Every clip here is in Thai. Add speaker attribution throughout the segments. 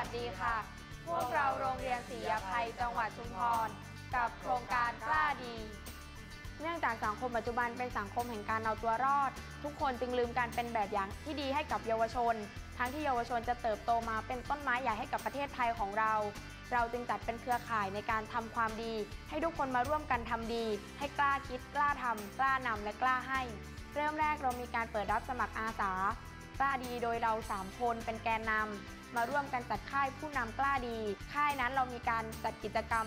Speaker 1: ัสดีค่ะ พวกเราโรงเรียนศรียภัยจังหวัดชุมพร กับโครงการกล้าดี เนื่องจากสังคมปัจจุบันเป็นสังคมแห่งการเอาตัวรอด ทุกคนจึงลืมการเป็นแบบอย่างที่ดีให้กับเยาวชน ทั้งที่เยาวชนจะเติบโตมาเป็นต้นไม้ใหญ่ให้กับประเทศไทยของเรา เราจึงจัดเป็นเครือข่ายในการทำความดี ให้ทุกคนมาร่วมกันทำดี ให้กล้าคิด กล้าทำกล้านำและกล้าให้ เริ่มแรกเรามีการเปิดรับสมัครอาสา กล้าดีโดยเรา 3 คนเป็นแกนนำมาร่วมกันจัดค่ายผู้นำกล้าดี ค่ายนั้นเรามีการจัดกิจกรรม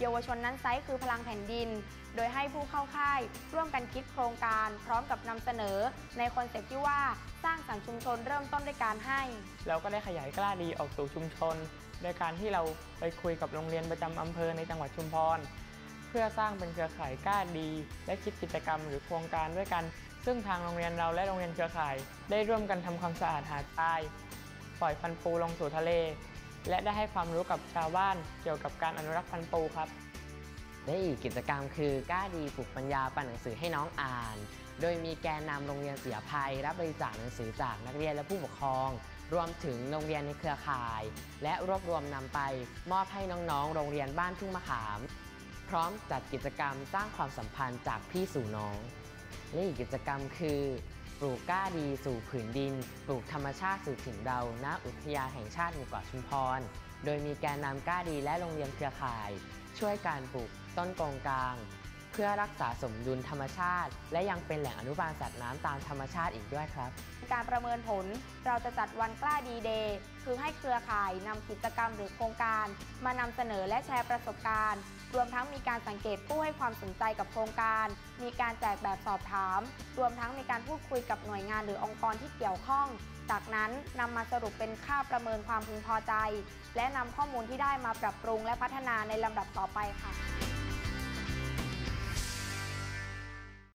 Speaker 1: เยาวชนนั้นไซส์คือพลังแผ่นดิน โดยให้ผู้เข้าค่าย ร่วมกันคิดโครงการ พร้อมกับนำเสนอ ใน concept ที่ว่าสร้างสรรค์ชุมชนเริ่มต้นด้วยการให้
Speaker 2: เราก็ได้ขยายกล้าดีออกสู่ชุมชน โดยการที่เราไปคุยกับโรงเรียนประจำอำเภอในจังหวัดชุมพร เพื่อสร้างเป็นเครือข่ายกล้าดี และคิดกิจกรรมหรือโครงการด้วยกัน ซึ่งทางโรงเรียนเราและโรงเรียนเครือข่าย ได้ร่วมกันทำความสะอาดหาดทราย ปล่อยพันปูลงสู่ทะเล และได้ให้ความรู้กับชาวบ้านเกี่ยวกับการอนุรักษ์พันปูครับ
Speaker 3: และอีกกิจกรรมคือกล้าดีปลูกปัญญาปันหนังสือให้น้องอ่าน โดยมีแกนนำโรงเรียนเสียภัย รับบริจาคหนังสือจากนักเรียนและผู้ปกครอง รวมถึงโรงเรียนในเครือข่าย และรวบรวมนำไป มอบให้น้องๆ โรงเรียนบ้านทุ่งมะขาม พร้อมจัดกิจกรรมสร้างความสัมพันธ์จากพี่สู่น้อง และอีกกิจกรรมคือ ปลูกกล้าดีสู่ผืนดิน ปลูกธรรมชาติสู่ถิ่นเราณอุทยานแห่งชาติหมู่เกาะชุมพร โดยมีแกนนำกล้าดีและโรงเรียนเครือข่าย ช่วยการปลูกต้นกองกลาง เพื่อรักษาสมดุลธรรมชาติ และยังเป็นแหล่งอนุบาลสัตว์น้ำตามธรรมชาติอีกด้วยครับ
Speaker 1: การประเมินผลเราจะจัดวันกล้าดีเดย์คือให้เครือข่ายนำกิจกรรมหรือโครงการ มานำเสนอและแชร์ประสบการณ์ รวมทั้งมีการสังเกตผู้ให้ความสนใจกับโครงการ มีการแจกแบบสอบถาม รวมทั้งมีการพูดคุยกับหน่วยงานหรือองค์กรที่เกี่ยวข้องจากนั้นนำมาสรุปเป็นค่าประเมินความพึงพอใจ และนำข้อมูลที่ได้มาปรับปรุงและพัฒนาในลำดับต่อไปค่ะ